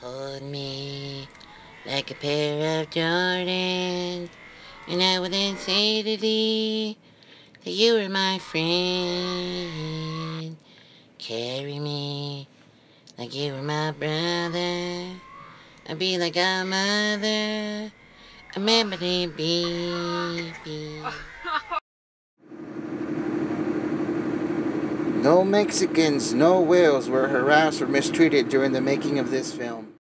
Hold me like a pair of Jordans, and I would then say to thee that you were my friend. Carry me like you were my brother. I'd be like a mother. Remember to baby. No Mexicans, no whales were harassed or mistreated during the making of this film.